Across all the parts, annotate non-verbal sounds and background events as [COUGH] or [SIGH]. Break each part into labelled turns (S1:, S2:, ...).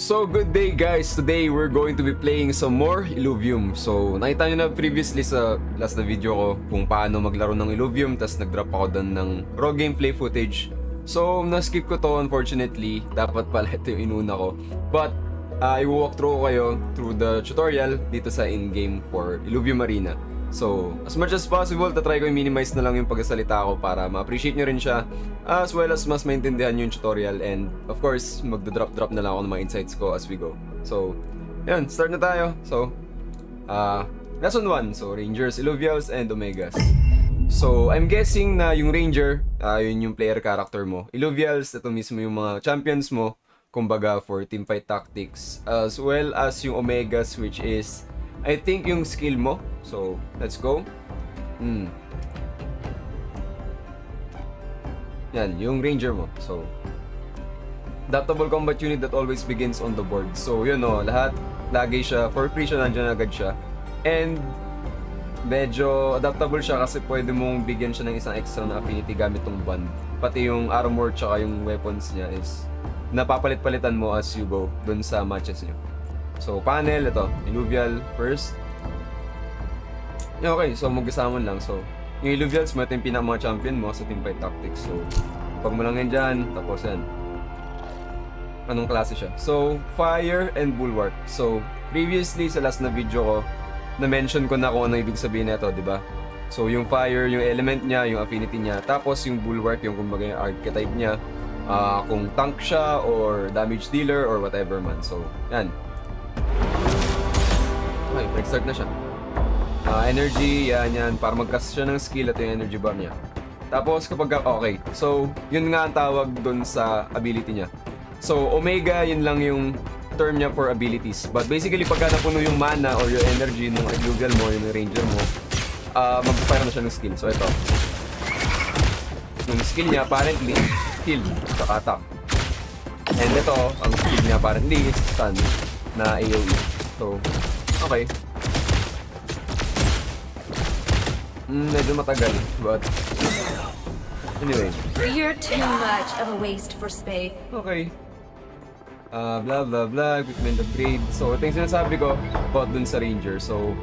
S1: So, good day guys! Today, we're going to be playing some more Illuvium. So, nakita nyo na previously sa last na video ko kung paano maglaro ng Illuvium, tapos nag-drop ako doon ng raw gameplay footage. So, na-skip ko to unfortunately. Dapat pala ito yung inuna ko. But, uh, i-walk through ko kayo through the tutorial dito sa in-game for Illuvium Arena. So, as much as possible, tatry ko i-minimize na lang yung pagkasalita ko para ma-appreciate nyo rin siya as well as mas maintindihan yung tutorial and of course, magdo-drop-drop na lang ako ng mga insights ko as we go. So, yun, start na tayo. So, uh, lesson 1. So, Rangers, Illuvials, and Omegas. So, I'm guessing na yung Ranger, uh, yun yung player character mo. Illuvials, ito mismo yung mga champions mo, kumbaga for teamfight tactics. As well as yung Omegas, which is I think yung skill mo. So, let's go. Hmm. Yan, yung ranger mo. So, adaptable combat unit that always begins on the board. So, yun o, lahat, lagi siya, for free siya, nandiyan agad siya. And, medyo adaptable siya kasi pwede mong bigyan siya ng isang extra na affinity gamit tong bond. Pati yung armor tsaka yung weapons niya is napapalit-palitan mo as you go dun sa matches niyo. So, panel, ito, Illuvial first. Okay, so magkasama lang. So, yung Illuvials mo, yung pinaka mga champion mo sa teamfight tactics. So, pag mo dyan, tapos yan. Anong klase siya? So, Fire and Bulwark. So, previously sa last na video ko, na-mention ko na kung ano ibig sabihin nito, di ba? So, yung Fire, yung element niya, yung affinity niya. Tapos, yung Bulwark, yung kumbaga yung archetype niya. Uh, kung tank siya, or damage dealer, or whatever man. So, yan. Okay, nag-start na siya. Uh, energy, yan yan, para mag-cast siya ng skill at yung energy bar niya. Tapos kapag, okay, so yun nga ang tawag dun sa ability niya. So Omega, yun lang yung term niya for abilities. But basically, pagka napuno yung mana or yung energy ng Illuvial mo, yung Ranger mo, uh, mag-fire na siya ng skill. So ito. Yung skill niya, apparently, heal, saka attack. And ito, ang skill niya apparently is stun na AoE. So, okay. Mm, medyo matagal, but... Anyway.
S2: You're too much of a waste for spade.
S1: Okay. Uh, blah blah blah, equipment upgrade. So, ito yung sinasabi ko about dun sa Ranger. So,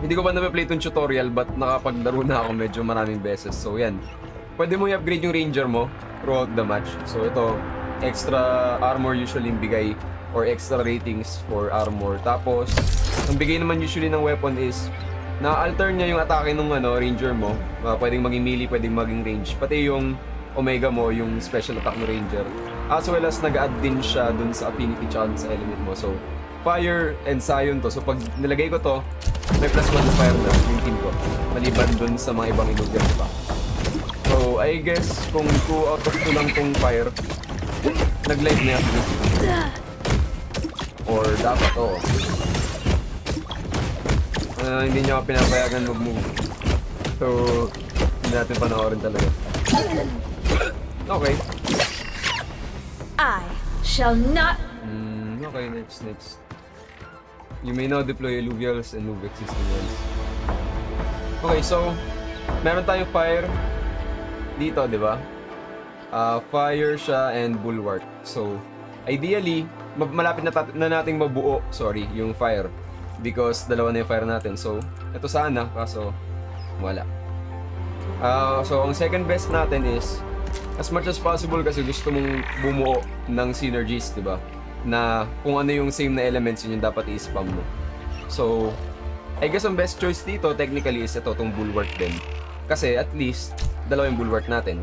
S1: hindi ko pa na-play itong tutorial but nakapaglaro na ako medyo maraming beses. So, yan. Pwede mo i-upgrade yung Ranger mo throughout the match. So, ito, extra armor usually yung bigay or extra ratings for armor. Tapos, ang bigay naman usually ng weapon is na-alter niya yung atake ng ano, ranger mo. Uh, pwedeng maging melee, pwedeng maging range. Pati yung omega mo, yung special attack ng ranger. As well as nag-add din siya dun sa affinity chance sa element mo. So, fire and Sion to. So, pag nilagay ko to, may plus 1 na fire na yung team ko. Maliban dun sa mga ibang illusion pa. So, I guess kung 2 out of 2 lang tong fire, nag-live na yung Or dapat, oo. Uh, hindi niya ako pinapayagan mag-move. So, hindi natin panoorin talaga. Okay.
S2: I shall not.
S1: Mm, okay, next, next. You may now deploy alluvials and move existing ones. Okay, so, meron tayong fire dito, di ba? Uh, fire siya and bulwark. So, ideally, malapit na, na nating mabuo, sorry, yung fire. Because dalawa na yung fire natin. So, ito sana, kaso wala. Uh, so, ang second best natin is as much as possible kasi gusto mong bumuo ng synergies, di ba? Na kung ano yung same na elements yun yung dapat i-spam mo. So, I guess ang best choice dito technically is ito, tong bulwark din. Kasi at least, dalawa yung bulwark natin.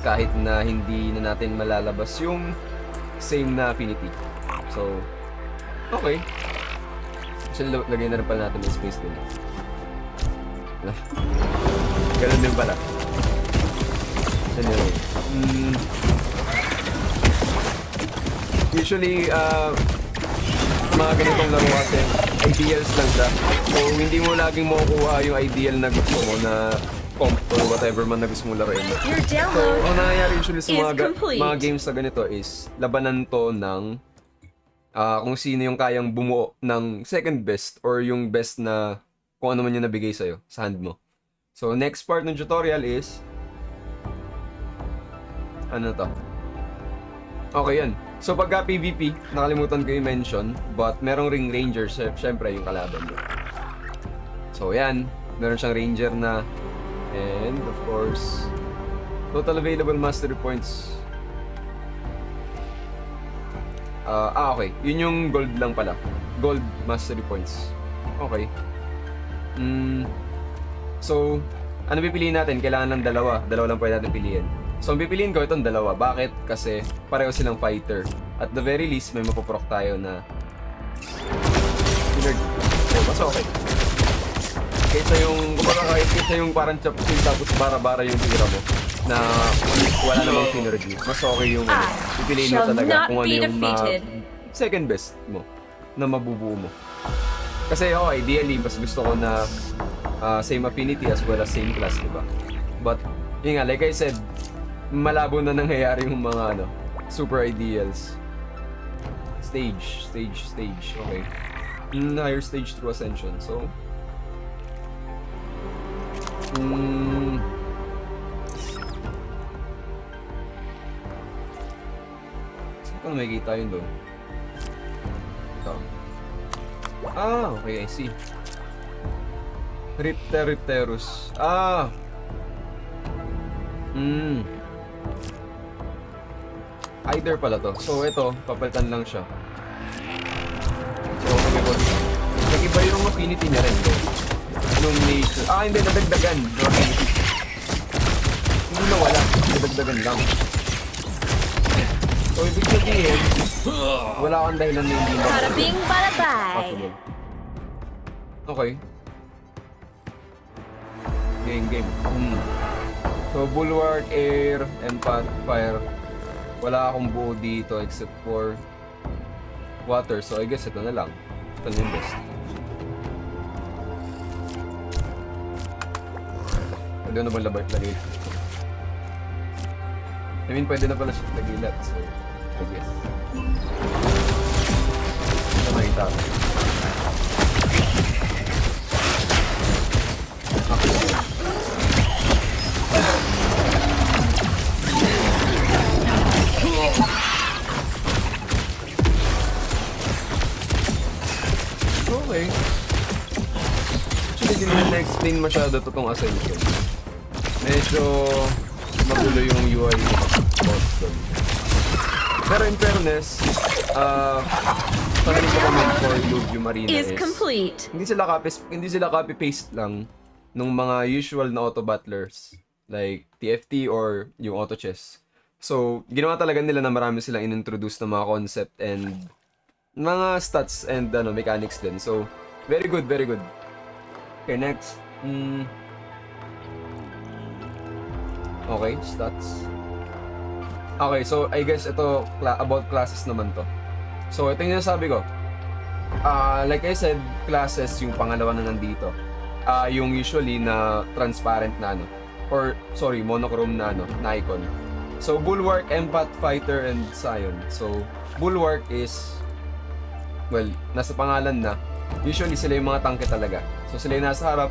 S1: Kahit na hindi na natin malalabas yung same na affinity. So, okay. Actually, lagay na rin pala natin yung space din. Ganun din pala. Anyway. Mm, usually, uh, mga ganitong laro kasi, ideals lang siya. So, hindi mo laging makukuha yung ideal na gusto mo na comp or whatever man na gusto mo laruin.
S2: Your
S1: So,
S2: download
S1: ang nangyayari usually sa
S2: is
S1: mga, ga- mga games na ganito is, labanan to ng ah, kung sino yung kayang bumuo ng second best or yung best na kung ano man yung nabigay sa'yo sa hand mo. So, next part ng tutorial is ano to? Okay yan. So pagka PvP, nakalimutan ko i-mention, but merong ring ranger, sy- syempre yung kalaban mo. So yan, meron siyang ranger na, and of course, total available mastery points. Ah, ah, okay. Yun yung gold lang pala. Gold mastery points. Okay. Mm, so, ano pipiliin natin? Kailangan ng dalawa. Dalawa lang pwede natin piliin. So, ang pipiliin ko itong dalawa. Bakit? Kasi pareho silang fighter. At the very least, may mapoproc tayo na Nerd. Oh, mas okay. Kaysa yung, kumbaga kaysa yung parang chapsin tapos bara-bara yung tira mo na wala namang synergy. Mas okay yung ano,
S2: I
S1: pipiliin mo talaga kung ano yung ma- second best mo na mabubuo mo. Kasi ako, ideally, mas gusto ko na ah, same affinity as well as same class, di ba? But, yun nga, like I said, malabo na nangyayari yung mga ano, super ideals. Stage, stage, stage, okay. Mm, higher stage through ascension, so... Mm, ko na makikita yun doon? Ito. Ah, okay, I see. Ripteripterus. Ah! Hmm. Either pala to. So, ito, papalitan lang siya. So, nag-iba, nag-iba yung affinity niya rin doon. Nung nature. Ah, hindi, nadagdagan. Affinity. Hindi na wala. Nadagdagan lang. So, ibig sabihin, wala kang dahilan na hindi
S2: Bada
S1: mag-
S2: bing, bada bye.
S1: Possible. Okay. Game, game. Hmm. So, Bulwark, Air, Empath, Fire. Wala akong buo dito except for Water. So, I guess ito na lang. Ito na yung best. Pwede na ba labay lagay? I mean, pwede na pala siya lagay lahat. So, Guess. Ito nakita ko. Okay. Actually, hindi naman na-explain masyado to tong Ascension. Medyo magulo yung UI boss doon. Pero in fairness, uh, sa recommend for Lugium Arena
S2: Is
S1: is,
S2: complete.
S1: hindi sila copy hindi sila copy paste lang nung mga usual na auto battlers like TFT or yung auto chess. So, ginawa talaga nila na marami silang inintroduce na mga concept and mga stats and ano mechanics din. So, very good, very good. Okay, next. Mm. Okay, stats. Okay, so I guess ito about classes naman to. So, ito yung sabi ko. Ah, like I said, classes yung pangalawa na nandito. Ah, yung usually na transparent na ano or sorry, monochrome na ano, na icon. So, Bulwark, Empath, Fighter, and Scion. So, Bulwark is well, nasa pangalan na. Usually sila yung mga tangke talaga. So, sila yung nasa harap.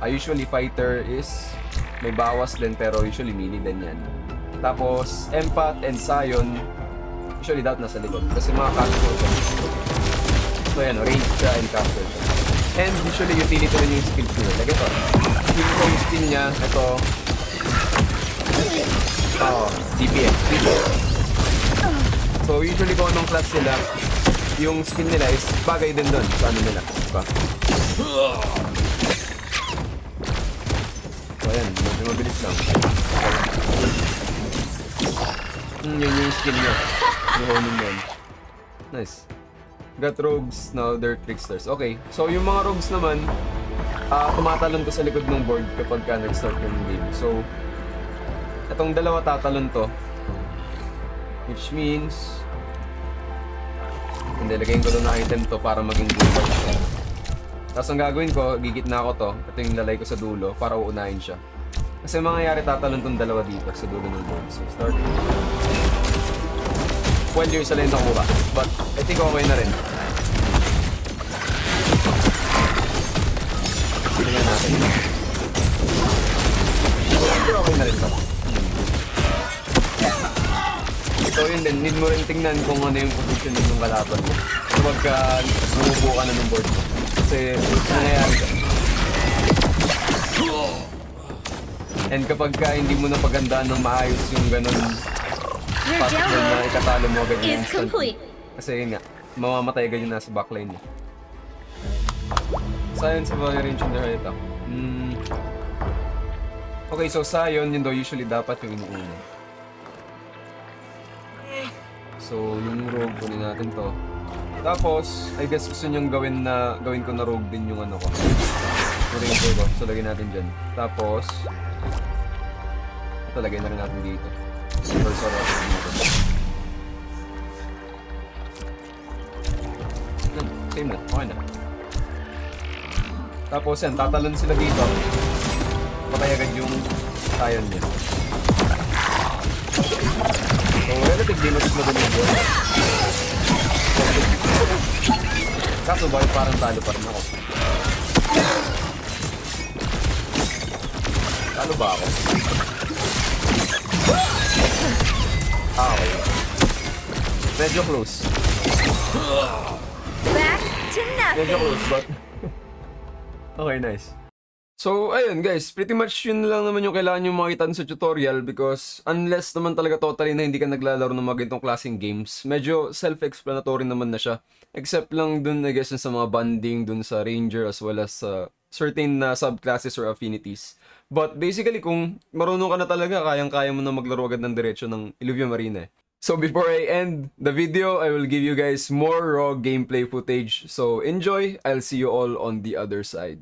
S1: Ah, usually Fighter is may bawas din pero usually melee din yan. Tapos, Empath and Scion, usually dapat nasa likod. Kasi mga caster siya. So, yan, range siya and caster siya. And usually utility rin yung skills nila. Like ito. Yung ko yung skill niya, ito. Oo, DPS. DPS. So, usually kung anong class sila, yung skill nila is bagay din doon sa ano nila. Diba? So, ayan. Mabilis lang. Hmm, yun yung skill niya. Yung honing yun. Nice. Got rogues, now they're tricksters. Okay, so yung mga rogues naman, ah tumatalon to sa likod ng board kapag ka nag-start yung game. So, itong dalawa tatalon to. Which means, hindi, lagayin ko na item to para maging bulwark siya. Tapos ang gagawin ko, gigit na ako to. Ito yung lalay ko sa dulo para uunahin siya. Kasi mangyayari tatalon tong dalawa dito sa dulo ng board. So, start. Well, yung isa lang nakuha. But, I think okay na rin. Tingnan natin. Pero okay na rin ba? So yun din, need mo rin tingnan kung ano yung position ng kalaban mo. Kapag ka bumubuo ka na ng board. Kasi nangyayari ka. And kapag ka hindi mo na pagandaan ng maayos yung ganun, doon na
S2: download
S1: ikatalo mo agad yung instant.
S2: complete.
S1: Kasi yun nga, mamamatay agad yung nasa backline niya. Science of Variation the Heart Hmm. Okay, so Sion, yun daw usually dapat yung inuuna. So, yung rogue, kunin natin to. Tapos, I guess gusto niyong gawin na, gawin ko na rogue din yung ano ko. Yung ranger ko. So, lagyan natin dyan. Tapos, ito lagyan na rin natin dito. Cursor natin dito. Yan, same na. Okay na. Tapos yan, tatalon sila dito. Patay agad yung tayon niya. So, relatively mas madali yun. Kaso bakit parang talo pa rin ako? Talo ba ako? Ah, okay. Medyo close.
S2: Back to
S1: Medyo
S2: nothing.
S1: close, but... [LAUGHS] okay, nice. So, ayun guys, pretty much yun lang naman yung kailangan nyo makita sa tutorial because unless naman talaga totally na hindi ka naglalaro ng mga ganitong klaseng games, medyo self-explanatory naman na siya. Except lang dun, I guess, sa mga banding dun sa ranger as well as sa certain na subclasses or affinities. But basically, kung marunong ka na talaga, kayang-kaya mo na maglaro agad ng diretso ng Illuvia Marina eh. So before I end the video, I will give you guys more raw gameplay footage. So enjoy, I'll see you all on the other side.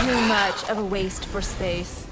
S2: Too much of a waste for space.